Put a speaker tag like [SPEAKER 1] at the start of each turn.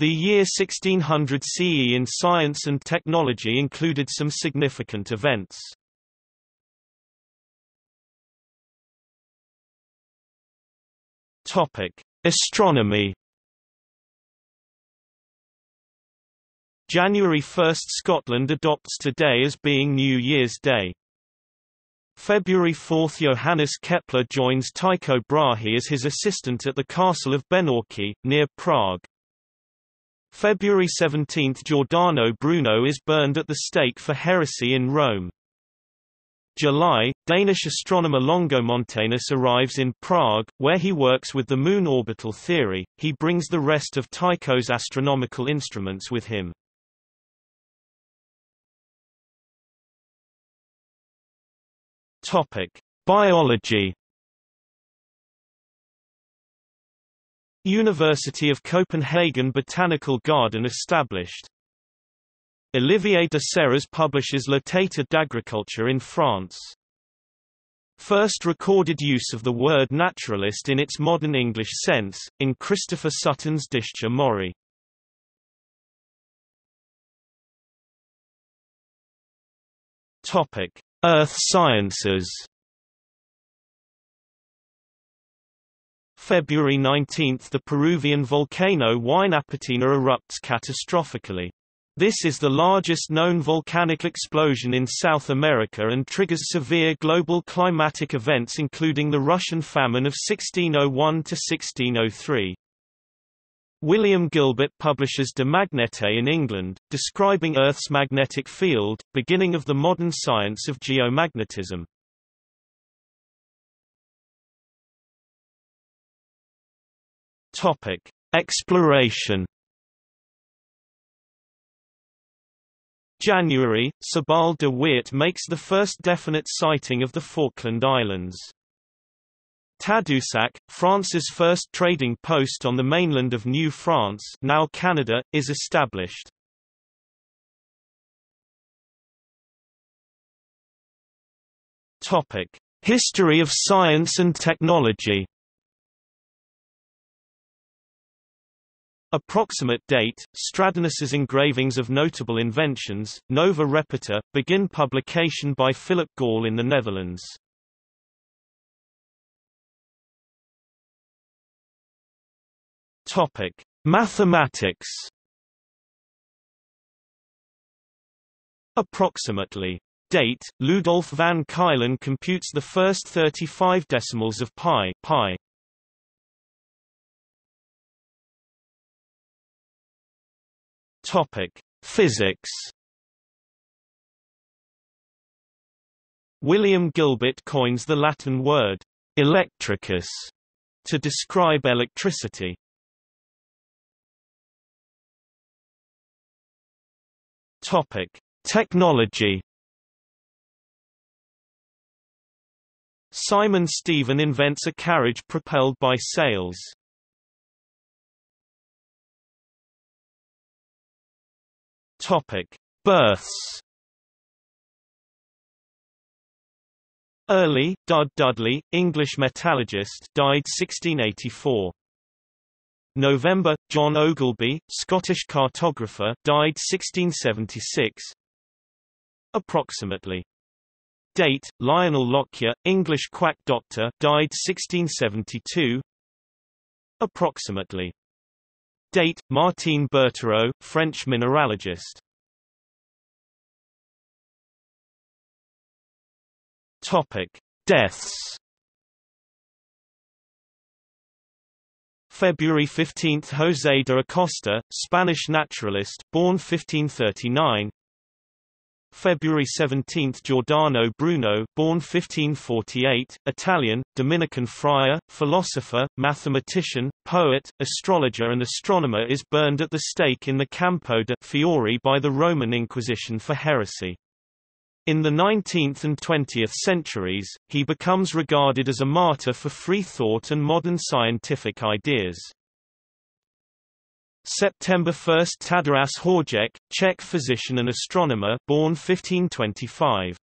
[SPEAKER 1] The year 1600 CE in science and technology included some significant events. Topic: Astronomy. January 1 – Scotland adopts today as being New Year's Day. February 4 – Johannes Kepler joins Tycho Brahe as his assistant at the castle of Benátky, near Prague. February 17 – Giordano Bruno is burned at the stake for heresy in Rome. July, Danish astronomer Longomontanus arrives in Prague, where he works with the moon orbital theory. He brings the rest of Tycho's astronomical instruments with him. Topic: Biology. University of Copenhagen Botanical Garden established Olivier de Serres publishes L'état d'agriculture in France. First recorded use of the word naturalist in its modern English sense, in Christopher Sutton's Disce Mori. Earth Sciences. February 19 – The Peruvian volcano Huaynaputina erupts catastrophically. This is the largest known volcanic explosion in South America and triggers severe global climatic events including the Russian famine of 1601–1603. William Gilbert publishes De Magnete in England, describing Earth's magnetic field, beginning of the modern science of geomagnetism. Topic: Exploration January, Sebald de Weert makes the first definite sighting of the Falkland Islands. Tadoussac, France's first trading post on the mainland of New France now Canada, is established. History of science and technology Approximate date, Stradanus's engravings of notable inventions, Nova Reperta, begin publication by Philip Galle in the Netherlands. Topic: Mathematics. Approximately. Date: Ludolph van Ceulen computes the first 35 decimals of pi, pi. Topic: Physics. William Gilbert coins the Latin word electricus to describe electricity. Topic: Technology. Simon Stevin invents a carriage propelled by sails. Topic: Births. Early, Dud Dudley, English metallurgist, died 1684. November, John Ogilby, Scottish cartographer, died 1676. Approximately. Date: Lionel Lockyer, English quack doctor, died 1672. Approximately. Date: Martin Bertereau, French mineralogist. Topic: Deaths. February 15 – José de Acosta, Spanish naturalist born 1539 February 17 – Giordano Bruno born 1548, Italian, Dominican friar, philosopher, mathematician, poet, astrologer and astronomer is burned at the stake in the Campo de' Fiori by the Roman Inquisition for heresy. In the 19th and 20th centuries, he becomes regarded as a martyr for free thought and modern scientific ideas. September 1 Tadeáš Hájek, Czech physician and astronomer born 1525.